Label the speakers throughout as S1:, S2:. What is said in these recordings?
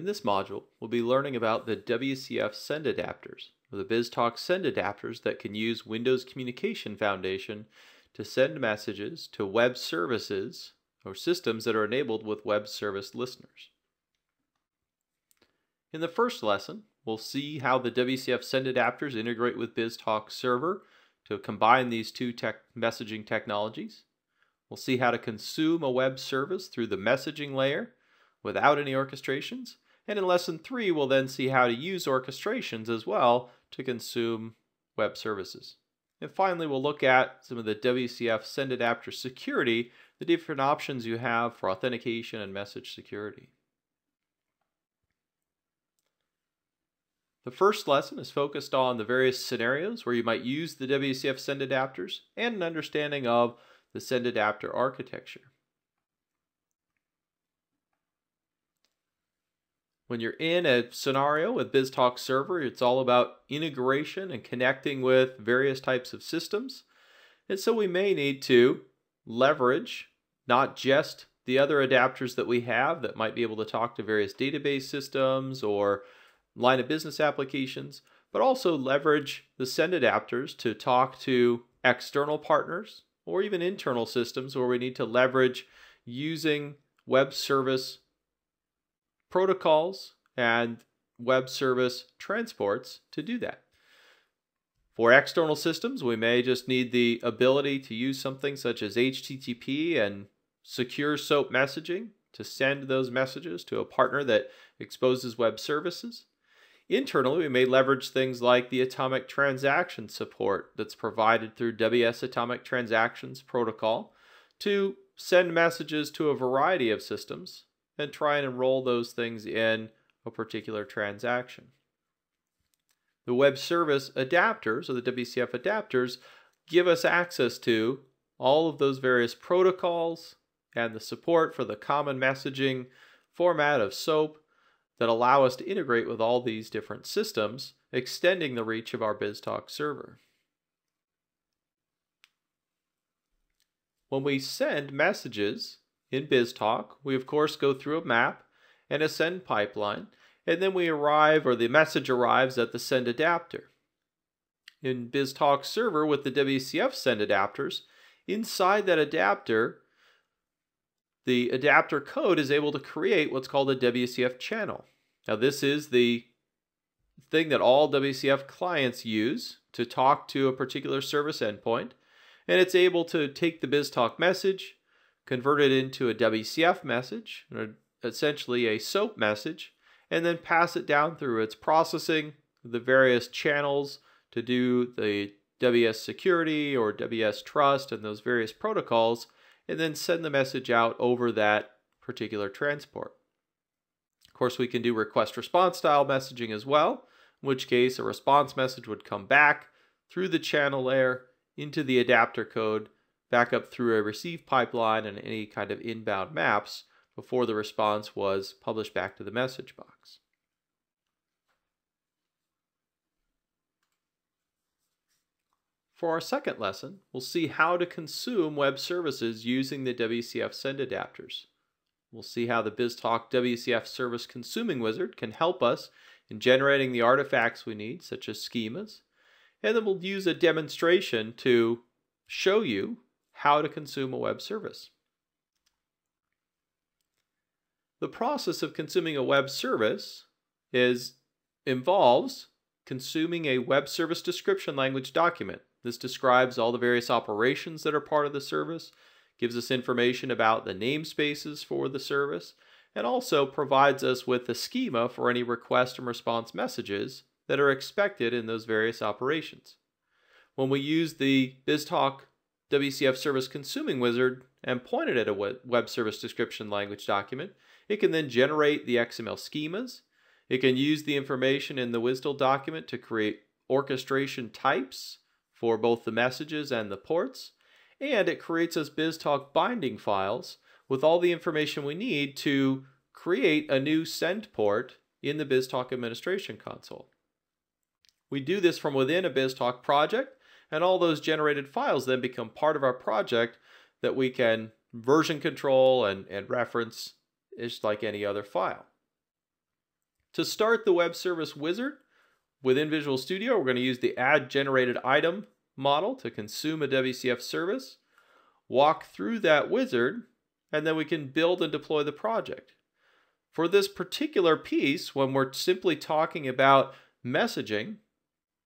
S1: In this module, we'll be learning about the WCF send adapters, or the BizTalk send adapters that can use Windows Communication Foundation to send messages to web services or systems that are enabled with web service listeners. In the first lesson, we'll see how the WCF send adapters integrate with BizTalk server to combine these two tech messaging technologies. We'll see how to consume a web service through the messaging layer without any orchestrations. And in lesson three, we'll then see how to use orchestrations as well to consume web services. And finally, we'll look at some of the WCF send adapter security, the different options you have for authentication and message security. The first lesson is focused on the various scenarios where you might use the WCF send adapters and an understanding of the send adapter architecture. When you're in a scenario with BizTalk Server, it's all about integration and connecting with various types of systems. And so we may need to leverage not just the other adapters that we have that might be able to talk to various database systems or line of business applications, but also leverage the send adapters to talk to external partners or even internal systems where we need to leverage using web service protocols and web service transports to do that. For external systems, we may just need the ability to use something such as HTTP and secure SOAP messaging to send those messages to a partner that exposes web services. Internally, we may leverage things like the atomic transaction support that's provided through WS Atomic Transactions Protocol to send messages to a variety of systems and try and enroll those things in a particular transaction. The web service adapters, or the WCF adapters, give us access to all of those various protocols and the support for the common messaging format of SOAP that allow us to integrate with all these different systems, extending the reach of our BizTalk server. When we send messages in BizTalk, we of course go through a map and a send pipeline, and then we arrive, or the message arrives at the send adapter. In BizTalk server with the WCF send adapters, inside that adapter, the adapter code is able to create what's called a WCF channel. Now, this is the thing that all WCF clients use to talk to a particular service endpoint, and it's able to take the BizTalk message, convert it into a WCF message, essentially a SOAP message, and then pass it down through its processing, the various channels to do the WS security or WS trust and those various protocols, and then send the message out over that particular transport. Of course, we can do request response style messaging as well, in which case a response message would come back through the channel layer into the adapter code back up through a receive pipeline and any kind of inbound maps before the response was published back to the message box. For our second lesson, we'll see how to consume web services using the WCF send adapters. We'll see how the BizTalk WCF service consuming wizard can help us in generating the artifacts we need, such as schemas, and then we'll use a demonstration to show you how to consume a web service. The process of consuming a web service is involves consuming a web service description language document. This describes all the various operations that are part of the service, gives us information about the namespaces for the service, and also provides us with a schema for any request and response messages that are expected in those various operations. When we use the BizTalk WCF Service Consuming Wizard and point it at a web service description language document, it can then generate the XML schemas. It can use the information in the WSDL document to create orchestration types for both the messages and the ports. And it creates us BizTalk binding files with all the information we need to create a new send port in the BizTalk administration console. We do this from within a BizTalk project and all those generated files then become part of our project that we can version control and, and reference just like any other file. To start the web service wizard within Visual Studio, we're going to use the add generated item model to consume a WCF service, walk through that wizard, and then we can build and deploy the project. For this particular piece, when we're simply talking about messaging,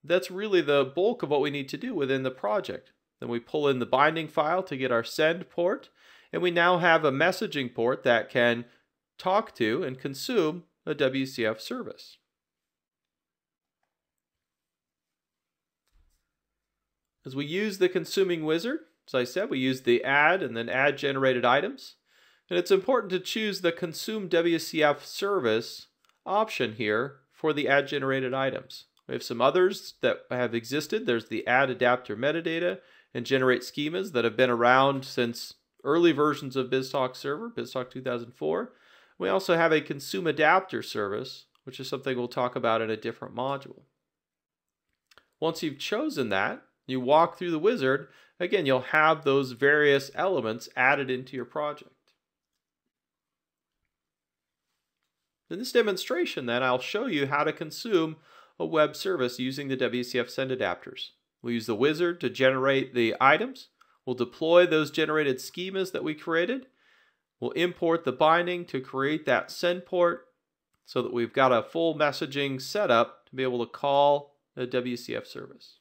S1: that's really the bulk of what we need to do within the project. Then we pull in the binding file to get our send port, and we now have a messaging port that can talk to and consume a WCF service. As we use the consuming wizard, as I said, we use the add and then add generated items. And it's important to choose the consume WCF service option here for the add generated items. We have some others that have existed. There's the add adapter metadata and generate schemas that have been around since early versions of BizTalk Server, BizTalk 2004. We also have a consume adapter service, which is something we'll talk about in a different module. Once you've chosen that, you walk through the wizard, again, you'll have those various elements added into your project. In this demonstration then, I'll show you how to consume a web service using the WCF send adapters. We'll use the wizard to generate the items. We'll deploy those generated schemas that we created. We'll import the binding to create that send port so that we've got a full messaging setup to be able to call a WCF service.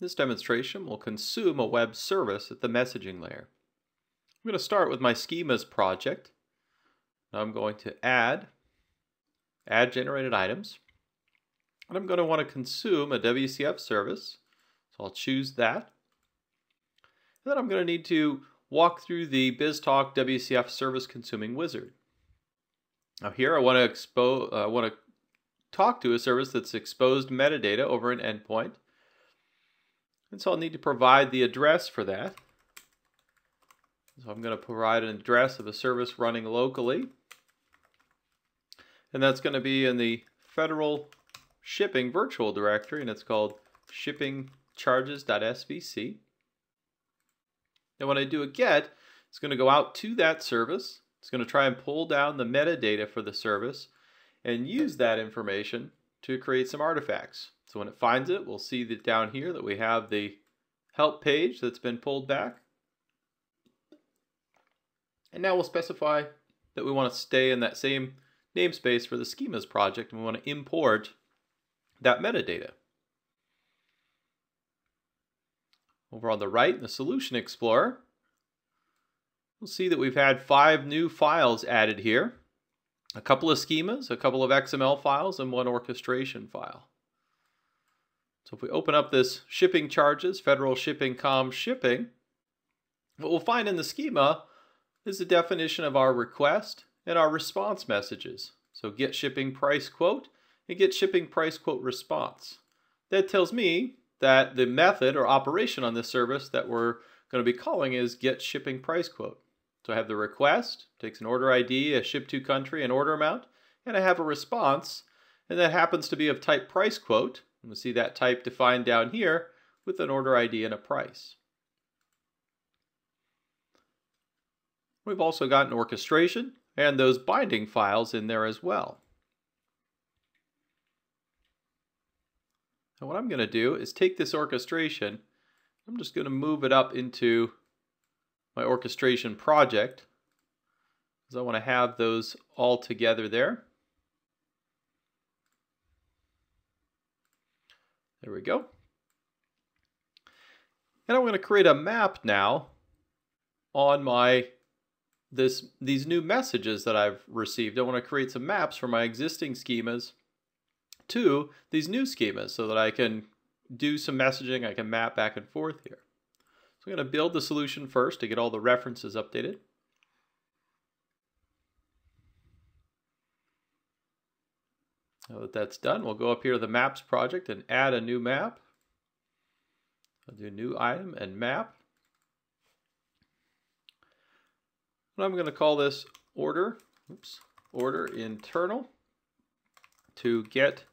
S1: This demonstration will consume a web service at the messaging layer. I'm going to start with my schemas project. Now I'm going to add, add generated items. And I'm going to want to consume a WCF service. So I'll choose that. And then I'm going to need to walk through the BizTalk WCF service consuming wizard. Now here I want to expose, uh, I want to talk to a service that's exposed metadata over an endpoint. And so I'll need to provide the address for that. So I'm going to provide an address of a service running locally. And that's going to be in the federal shipping virtual directory, and it's called shippingcharges.svc. And when I do a get, it's going to go out to that service. It's going to try and pull down the metadata for the service and use that information to create some artifacts. So when it finds it, we'll see that down here that we have the help page that's been pulled back. And now we'll specify that we want to stay in that same namespace for the schemas project and we want to import that metadata. Over on the right in the Solution Explorer, we'll see that we've had five new files added here. A couple of schemas, a couple of XML files, and one orchestration file. So if we open up this shipping charges, federal shipping com shipping, what we'll find in the schema is the definition of our request and our response messages. So get shipping price quote and get shipping price quote response. That tells me that the method or operation on this service that we're going to be calling is get shipping price quote. So I have the request, takes an order ID, a ship to country, an order amount, and I have a response, and that happens to be of type price quote, and we'll see that type defined down here with an order ID and a price. We've also got an orchestration and those binding files in there as well. And what I'm going to do is take this orchestration, I'm just going to move it up into my orchestration project because I want to have those all together there. There we go. And I'm going to create a map now on my this these new messages that I've received. I want to create some maps for my existing schemas to these new schemas so that I can do some messaging. I can map back and forth here. So I'm going to build the solution first to get all the references updated. Now that that's done, we'll go up here to the Maps project and add a new map. I'll do new item and map. And I'm going to call this order, oops, order internal to get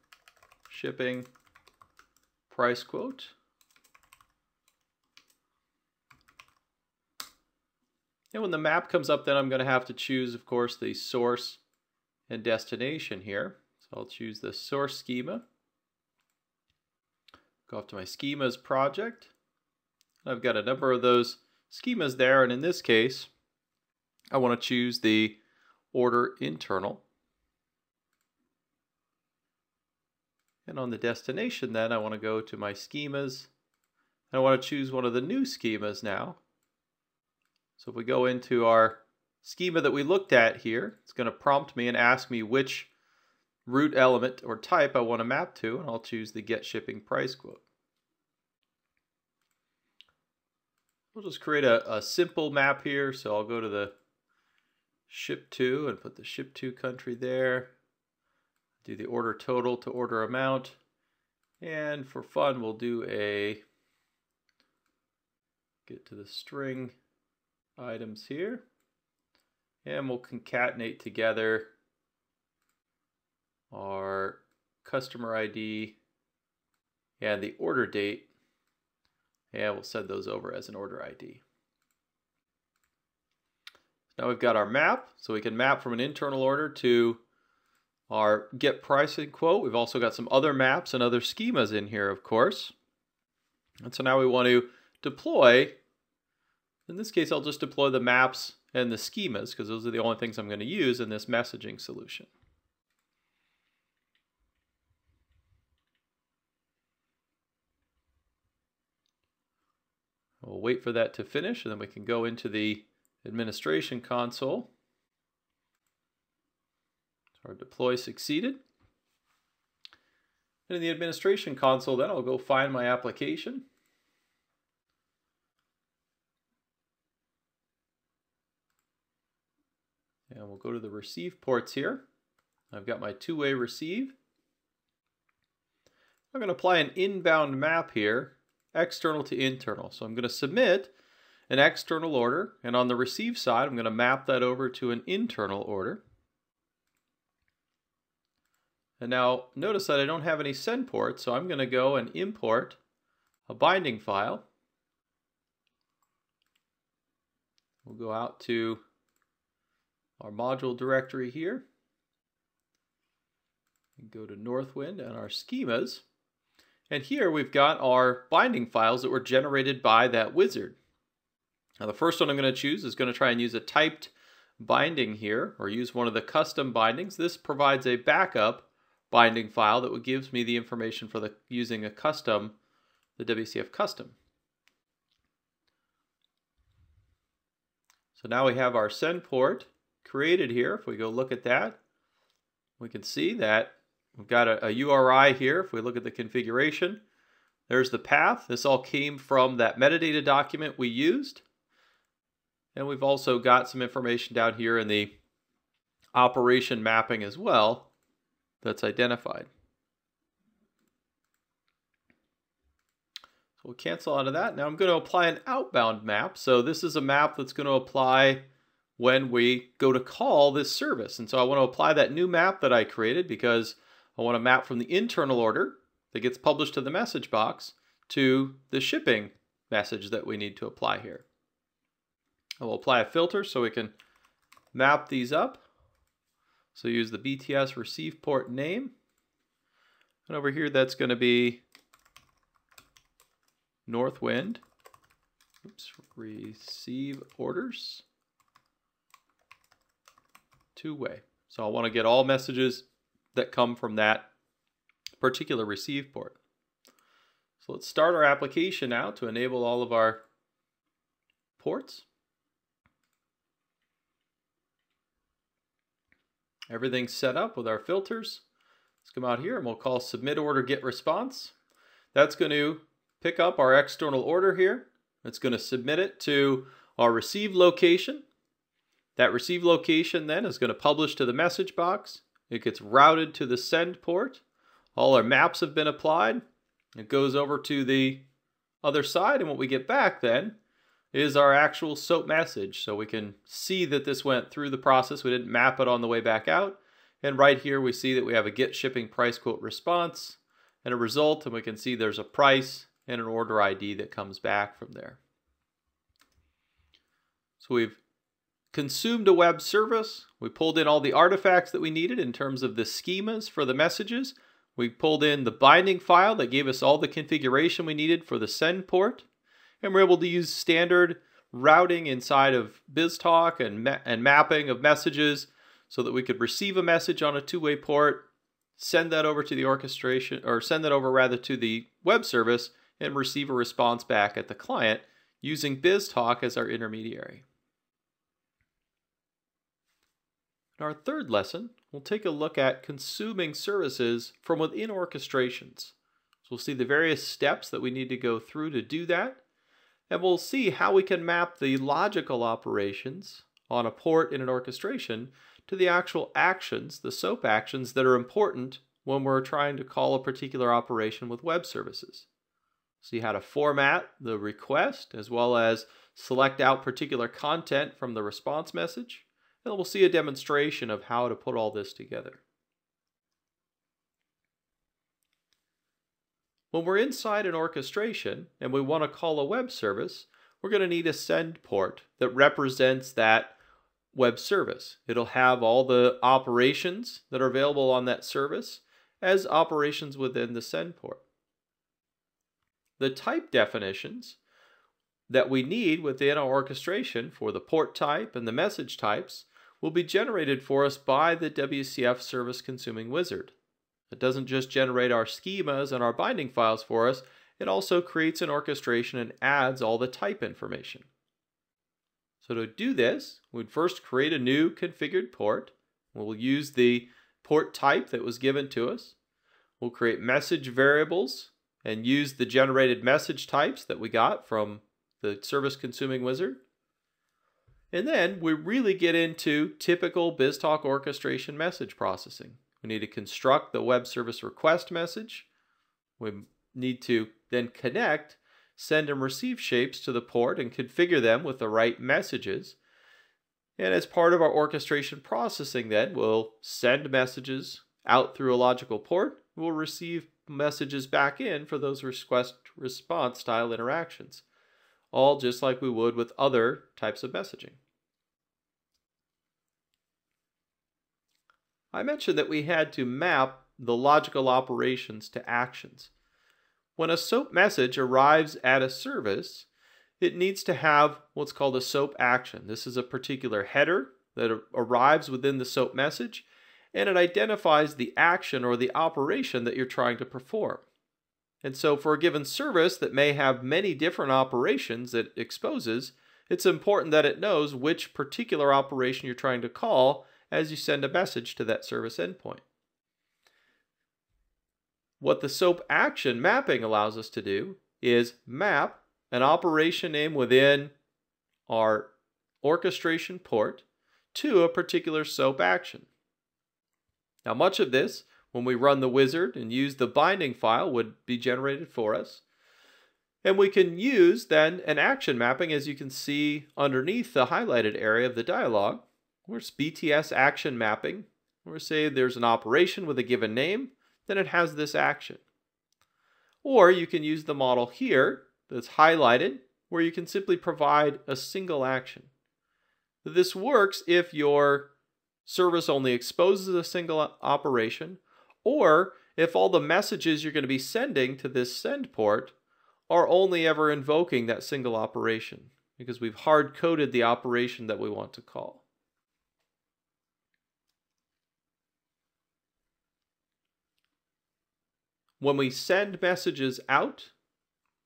S1: shipping price quote. And when the map comes up, then I'm going to have to choose, of course, the source and destination here. So I'll choose the source schema. Go up to my schemas project. I've got a number of those schemas there, and in this case, I want to choose the order internal. And on the destination then, I want to go to my schemas. And I want to choose one of the new schemas now. So if we go into our schema that we looked at here, it's going to prompt me and ask me which root element or type I want to map to, and I'll choose the get shipping price quote. We'll just create a, a simple map here. So I'll go to the ship to and put the ship to country there. Do the order total to order amount. And for fun, we'll do a get to the string items here. And we'll concatenate together our customer ID and the order date. And we'll send those over as an order ID. Now we've got our map, so we can map from an internal order to our get pricing quote. We've also got some other maps and other schemas in here, of course. And so now we want to deploy in this case, I'll just deploy the maps and the schemas because those are the only things I'm going to use in this messaging solution. We'll wait for that to finish and then we can go into the administration console. So our deploy succeeded. And in the administration console then I'll go find my application. And we'll go to the receive ports here. I've got my two-way receive. I'm going to apply an inbound map here, external to internal. So I'm going to submit an external order, and on the receive side, I'm going to map that over to an internal order. And now notice that I don't have any send ports, so I'm going to go and import a binding file. We'll go out to our module directory here. And go to Northwind and our schemas. And here we've got our binding files that were generated by that wizard. Now the first one I'm going to choose is going to try and use a typed binding here, or use one of the custom bindings. This provides a backup binding file that gives me the information for the using a custom, the WCF custom. So now we have our send port created here. If we go look at that, we can see that we've got a, a URI here. If we look at the configuration, there's the path. This all came from that metadata document we used. And we've also got some information down here in the operation mapping as well that's identified. So we'll cancel out of that. Now I'm going to apply an outbound map. So this is a map that's going to apply when we go to call this service. And so I want to apply that new map that I created because I want to map from the internal order that gets published to the message box to the shipping message that we need to apply here. I will apply a filter so we can map these up. So use the BTS receive port name. And over here, that's going to be Northwind. Oops, receive orders two-way. So I want to get all messages that come from that particular receive port. So let's start our application now to enable all of our ports. Everything's set up with our filters. Let's come out here and we'll call submit order get response. That's going to pick up our external order here. It's going to submit it to our receive location. That receive location then is going to publish to the message box. It gets routed to the send port. All our maps have been applied. It goes over to the other side, and what we get back then is our actual SOAP message. So we can see that this went through the process. We didn't map it on the way back out. And right here we see that we have a get shipping price quote response and a result, and we can see there's a price and an order ID that comes back from there. So we've consumed a web service. We pulled in all the artifacts that we needed in terms of the schemas for the messages. We pulled in the binding file that gave us all the configuration we needed for the send port. And we're able to use standard routing inside of BizTalk and, ma and mapping of messages so that we could receive a message on a two-way port, send that over to the orchestration, or send that over rather to the web service and receive a response back at the client using BizTalk as our intermediary. In our third lesson, we'll take a look at consuming services from within orchestrations. So we'll see the various steps that we need to go through to do that, and we'll see how we can map the logical operations on a port in an orchestration to the actual actions, the SOAP actions that are important when we're trying to call a particular operation with web services. See how to format the request as well as select out particular content from the response message. And we'll see a demonstration of how to put all this together. When we're inside an orchestration and we want to call a web service, we're going to need a send port that represents that web service. It'll have all the operations that are available on that service as operations within the send port. The type definitions that we need within our orchestration for the port type and the message types will be generated for us by the WCF service consuming wizard. It doesn't just generate our schemas and our binding files for us, it also creates an orchestration and adds all the type information. So to do this, we'd first create a new configured port. We'll use the port type that was given to us. We'll create message variables and use the generated message types that we got from the service consuming wizard. And then we really get into typical BizTalk orchestration message processing. We need to construct the web service request message. We need to then connect, send and receive shapes to the port and configure them with the right messages. And as part of our orchestration processing then, we'll send messages out through a logical port. We'll receive messages back in for those request response style interactions. All just like we would with other types of messaging. I mentioned that we had to map the logical operations to actions. When a SOAP message arrives at a service, it needs to have what's called a SOAP action. This is a particular header that arrives within the SOAP message, and it identifies the action or the operation that you're trying to perform. And so for a given service that may have many different operations it exposes, it's important that it knows which particular operation you're trying to call as you send a message to that service endpoint. What the SOAP action mapping allows us to do is map an operation name within our orchestration port to a particular SOAP action. Now much of this, when we run the wizard and use the binding file, would be generated for us. And we can use then an action mapping as you can see underneath the highlighted area of the dialog Where's BTS action mapping? Or say there's an operation with a given name, then it has this action. Or you can use the model here that's highlighted where you can simply provide a single action. This works if your service only exposes a single operation or if all the messages you're going to be sending to this send port are only ever invoking that single operation because we've hard coded the operation that we want to call. When we send messages out,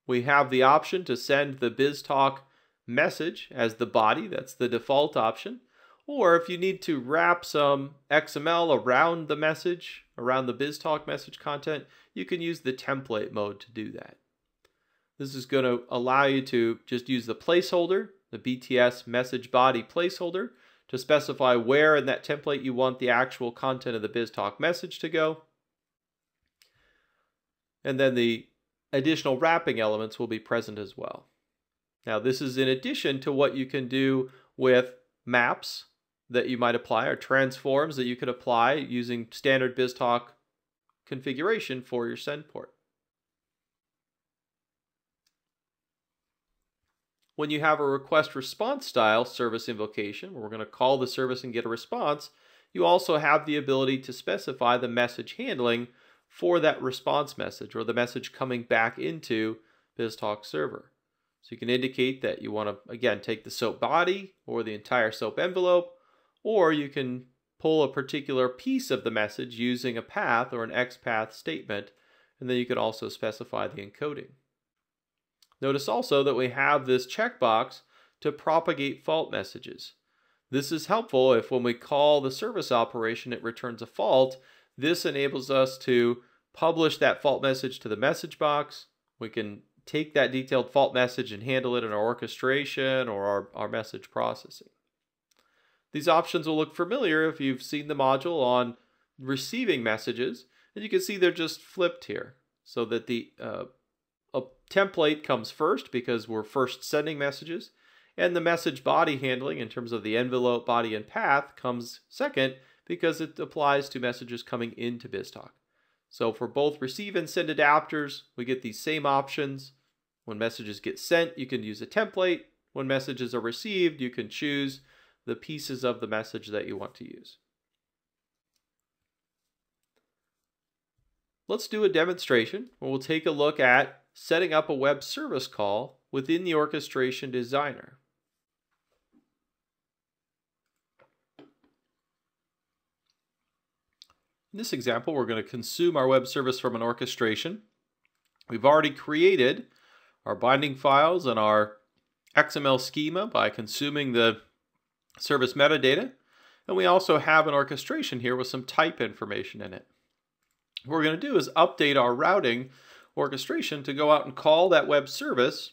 S1: we have the option to send the BizTalk message as the body. That's the default option. Or if you need to wrap some XML around the message, around the BizTalk message content, you can use the template mode to do that. This is going to allow you to just use the placeholder, the BTS message body placeholder, to specify where in that template you want the actual content of the BizTalk message to go. And then the additional wrapping elements will be present as well. Now this is in addition to what you can do with maps that you might apply or transforms that you could apply using standard BizTalk configuration for your send port. when you have a request response style service invocation, where we're going to call the service and get a response, you also have the ability to specify the message handling for that response message or the message coming back into BizTalk server. So you can indicate that you want to, again, take the SOAP body or the entire SOAP envelope, or you can pull a particular piece of the message using a path or an XPath statement, and then you could also specify the encoding. Notice also that we have this checkbox to propagate fault messages. This is helpful if when we call the service operation, it returns a fault. This enables us to publish that fault message to the message box. We can take that detailed fault message and handle it in our orchestration or our, our message processing. These options will look familiar if you've seen the module on receiving messages, and you can see they're just flipped here so that the uh, a template comes first because we're first sending messages, and the message body handling in terms of the envelope, body, and path comes second because it applies to messages coming into BizTalk. So for both receive and send adapters, we get these same options. When messages get sent, you can use a template. When messages are received, you can choose the pieces of the message that you want to use. Let's do a demonstration where we'll take a look at setting up a web service call within the orchestration designer. In this example, we're going to consume our web service from an orchestration. We've already created our binding files and our XML schema by consuming the service metadata. And we also have an orchestration here with some type information in it. What we're going to do is update our routing orchestration to go out and call that web service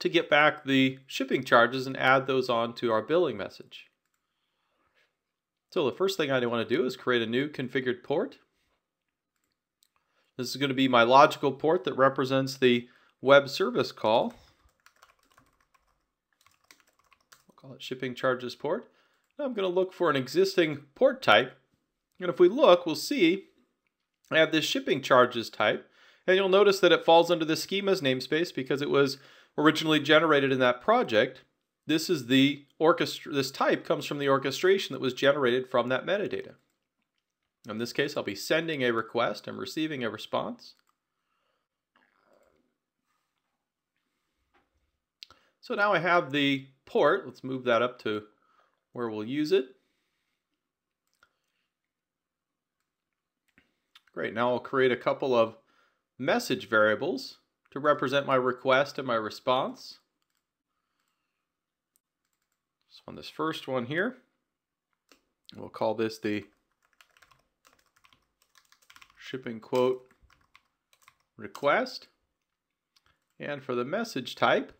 S1: to get back the shipping charges and add those on to our billing message. So the first thing I want to do is create a new configured port. This is going to be my logical port that represents the web service call. We'll call it shipping charges port. Now I'm going to look for an existing port type. And if we look, we'll see I have this shipping charges type. And you'll notice that it falls under the schemas namespace because it was originally generated in that project. This is the orchestra, this type comes from the orchestration that was generated from that metadata. In this case, I'll be sending a request and receiving a response. So now I have the port. Let's move that up to where we'll use it. Great, now I'll create a couple of message variables to represent my request and my response. So on this first one here, we'll call this the shipping quote request. And for the message type,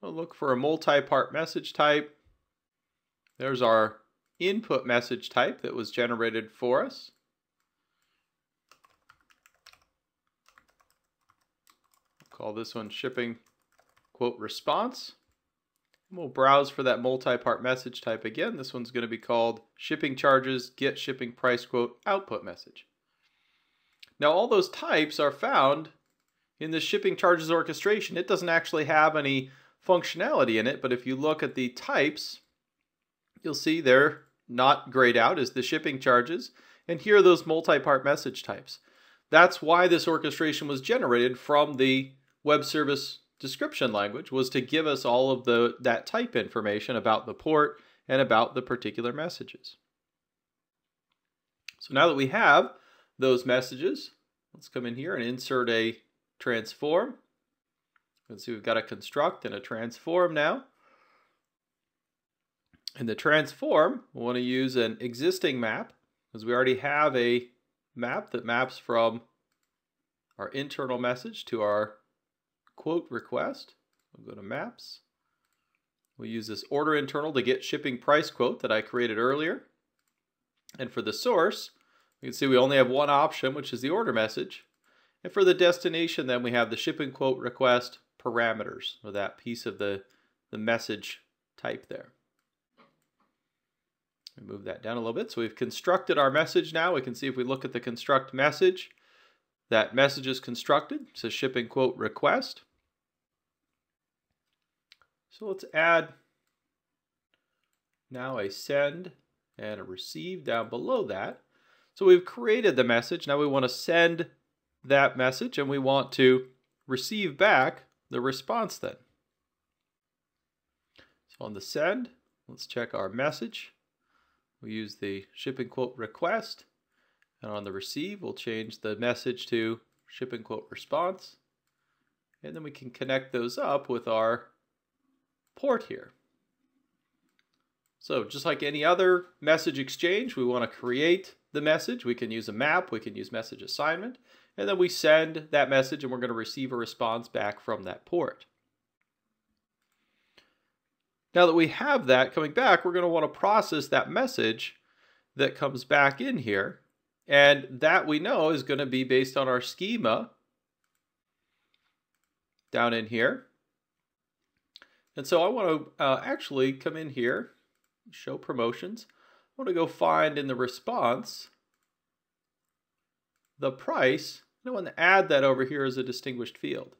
S1: we'll look for a multi-part message type. There's our input message type that was generated for us. Call this one shipping quote response. We'll browse for that multi-part message type again. This one's going to be called shipping charges get shipping price quote output message. Now all those types are found in the shipping charges orchestration. It doesn't actually have any functionality in it, but if you look at the types, you'll see they're not grayed out as the shipping charges. And here are those multi-part message types. That's why this orchestration was generated from the web service description language was to give us all of the that type information about the port and about the particular messages. So now that we have those messages, let's come in here and insert a transform. Can see we've got a construct and a transform now. In the transform, we want to use an existing map because we already have a map that maps from our internal message to our quote request. We'll go to maps. We'll use this order internal to get shipping price quote that I created earlier. And for the source, we can see we only have one option, which is the order message. And for the destination, then we have the shipping quote request parameters, or that piece of the, the message type there. We move that down a little bit. So we've constructed our message now. We can see if we look at the construct message, that message is constructed. It says shipping quote request. So let's add now a send and a receive down below that. So we've created the message. Now we want to send that message and we want to receive back the response then. So on the send, let's check our message. We use the shipping quote request. And on the receive, we'll change the message to shipping quote response. And then we can connect those up with our port here. So just like any other message exchange, we want to create the message. We can use a map, we can use message assignment, and then we send that message and we're going to receive a response back from that port. Now that we have that coming back, we're going to want to process that message that comes back in here. And that we know is going to be based on our schema down in here. And so I want to uh, actually come in here, show promotions. I want to go find in the response the price. I want to add that over here as a distinguished field.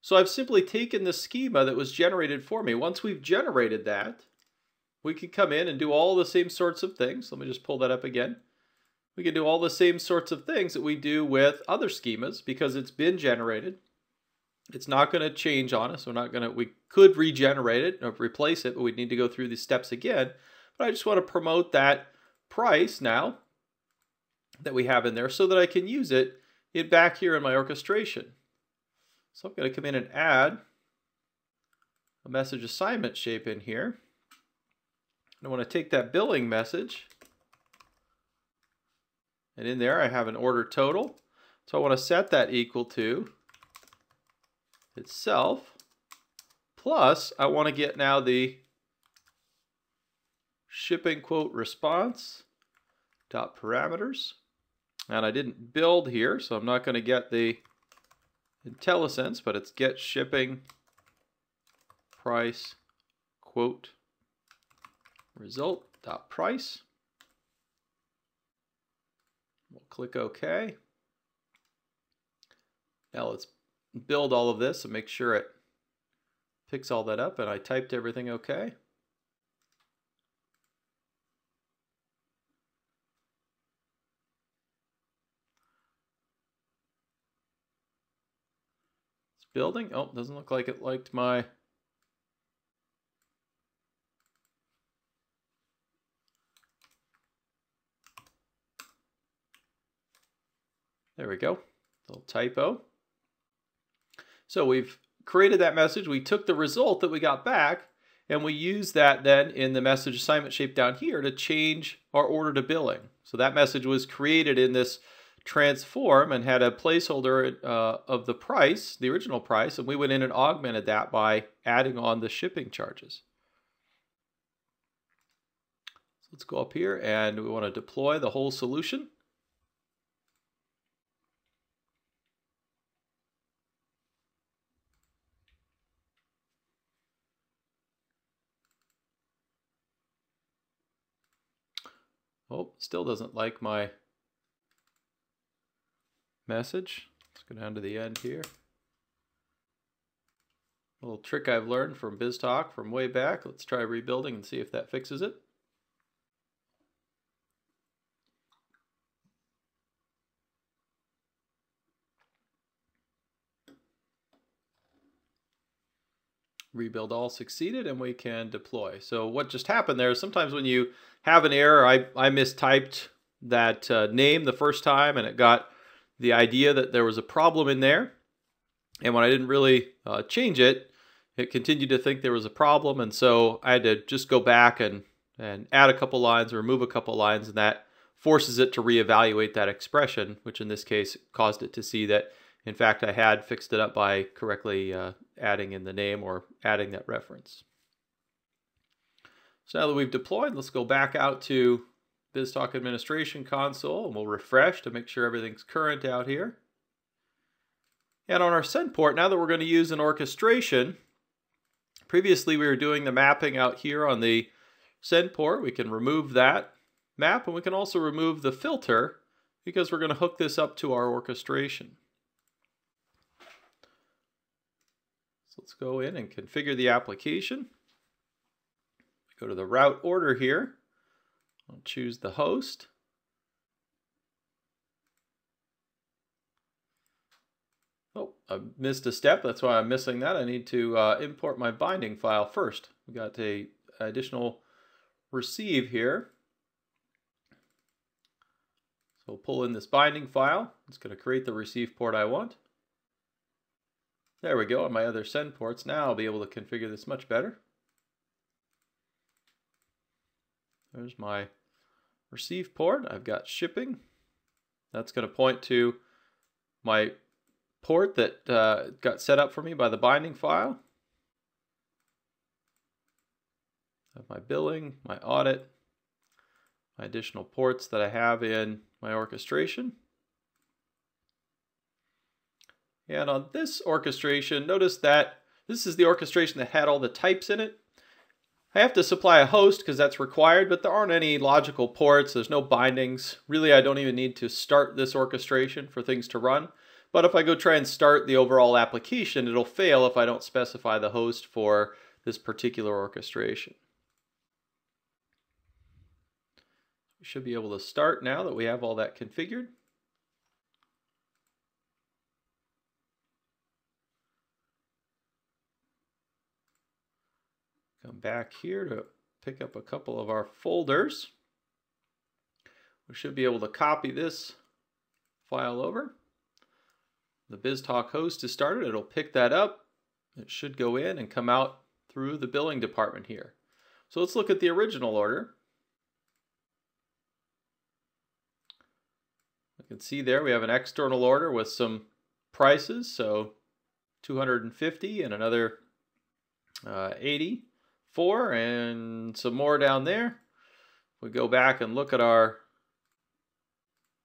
S1: So I've simply taken the schema that was generated for me. Once we've generated that, we can come in and do all the same sorts of things. Let me just pull that up again. We can do all the same sorts of things that we do with other schemas because it's been generated. It's not going to change on us. We're not going to, we could regenerate it or replace it, but we'd need to go through these steps again. But I just want to promote that price now that we have in there so that I can use it in back here in my orchestration. So I'm going to come in and add a message assignment shape in here. I want to take that billing message and in there I have an order total. So I want to set that equal to itself. Plus, I want to get now the shipping quote response dot parameters. And I didn't build here, so I'm not going to get the IntelliSense, but it's get shipping price quote result dot price. We'll click OK. Now let's build all of this and make sure it picks all that up and I typed everything okay. It's building. Oh, doesn't look like it liked my There we go. Little typo. So we've created that message. We took the result that we got back and we use that then in the message assignment shape down here to change our order to billing. So that message was created in this transform and had a placeholder uh, of the price, the original price, and we went in and augmented that by adding on the shipping charges. So let's go up here and we want to deploy the whole solution. Oh, still doesn't like my message. Let's go down to the end here. A little trick I've learned from BizTalk from way back. Let's try rebuilding and see if that fixes it. Rebuild all succeeded and we can deploy. So what just happened there is sometimes when you have an error, I, I mistyped that uh, name the first time and it got the idea that there was a problem in there. And when I didn't really uh, change it, it continued to think there was a problem. And so I had to just go back and, and add a couple lines, or remove a couple lines, and that forces it to reevaluate that expression, which in this case caused it to see that in fact, I had fixed it up by correctly uh, adding in the name or adding that reference. So now that we've deployed, let's go back out to BizTalk Administration Console and we'll refresh to make sure everything's current out here. And on our send port, now that we're going to use an orchestration, previously we were doing the mapping out here on the send port. We can remove that map and we can also remove the filter because we're going to hook this up to our orchestration. So let's go in and configure the application. Go to the route order here. I'll choose the host. Oh, I missed a step. That's why I'm missing that. I need to uh, import my binding file first. We got a additional receive here. So we'll pull in this binding file. It's going to create the receive port I want. There we go on my other send ports. Now I'll be able to configure this much better. There's my receive port. I've got shipping. That's going to point to my port that uh, got set up for me by the binding file. I have my billing, my audit, my additional ports that I have in my orchestration. And on this orchestration, notice that this is the orchestration that had all the types in it. I have to supply a host because that's required, but there aren't any logical ports. There's no bindings. Really, I don't even need to start this orchestration for things to run. But if I go try and start the overall application, it'll fail if I don't specify the host for this particular orchestration. We should be able to start now that we have all that configured. Come back here to pick up a couple of our folders. We should be able to copy this file over. The BizTalk host is started. It'll pick that up. It should go in and come out through the billing department here. So let's look at the original order. You can see there we have an external order with some prices. So 250 and another uh, 80 four and some more down there. We go back and look at our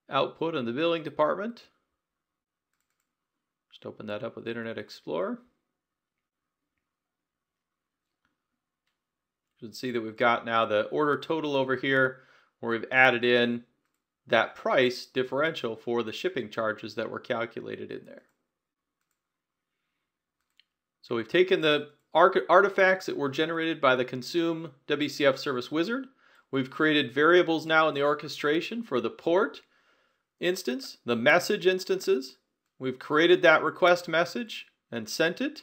S1: output in the billing department. Just open that up with Internet Explorer. You can see that we've got now the order total over here where we've added in that price differential for the shipping charges that were calculated in there. So we've taken the artifacts that were generated by the consume WCF service wizard. We've created variables now in the orchestration for the port instance, the message instances. We've created that request message and sent it,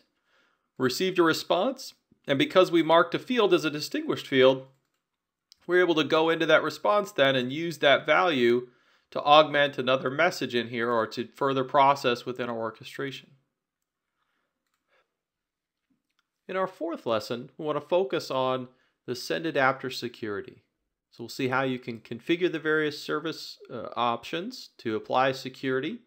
S1: received a response, and because we marked a field as a distinguished field, we're able to go into that response then and use that value to augment another message in here or to further process within our orchestration. In our fourth lesson, we want to focus on the send adapter security. So we'll see how you can configure the various service uh, options to apply security.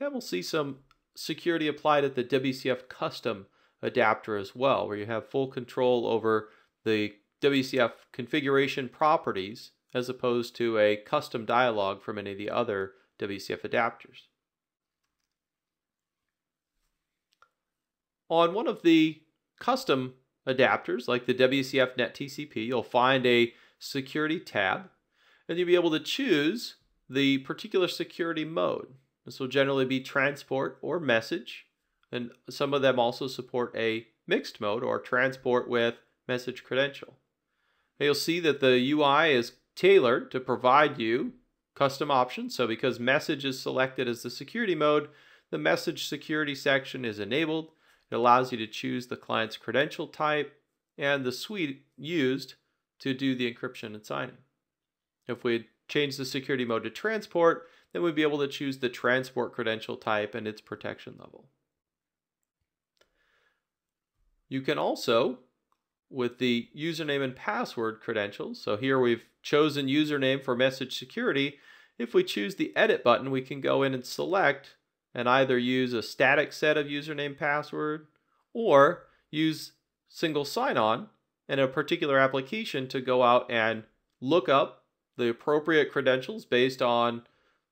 S1: And we'll see some security applied at the WCF custom adapter as well, where you have full control over the WCF configuration properties as opposed to a custom dialog from any of the other WCF adapters. On one of the custom adapters like the WCF Net TCP, you'll find a security tab and you'll be able to choose the particular security mode. This will generally be transport or message, and some of them also support a mixed mode or transport with message credential. you'll see that the UI is tailored to provide you custom options. So because message is selected as the security mode, the message security section is enabled it allows you to choose the client's credential type and the suite used to do the encryption and signing. If we change the security mode to transport, then we'd be able to choose the transport credential type and its protection level. You can also, with the username and password credentials, so here we've chosen username for message security, if we choose the edit button, we can go in and select and either use a static set of username password or use single sign-on in a particular application to go out and look up the appropriate credentials based on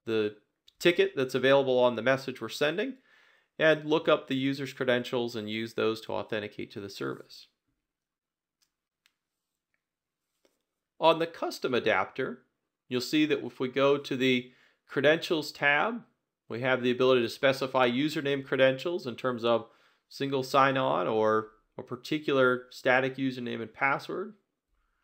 S1: the ticket that's available on the message we're sending and look up the user's credentials and use those to authenticate to the service. On the custom adapter, you'll see that if we go to the credentials tab we have the ability to specify username credentials in terms of single sign-on or a particular static username and password.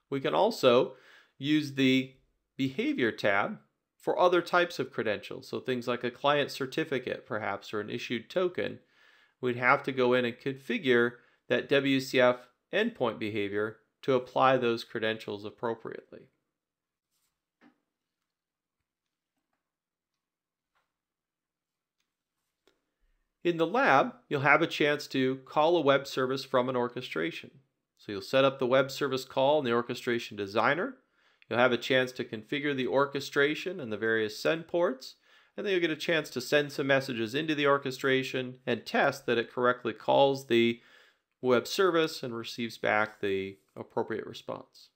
S1: We can also use the Behavior tab for other types of credentials, so things like a client certificate perhaps or an issued token. We'd have to go in and configure that WCF endpoint behavior to apply those credentials appropriately. In the lab, you'll have a chance to call a web service from an orchestration. So you'll set up the web service call in the orchestration designer. You'll have a chance to configure the orchestration and the various send ports. And then you'll get a chance to send some messages into the orchestration and test that it correctly calls the web service and receives back the appropriate response.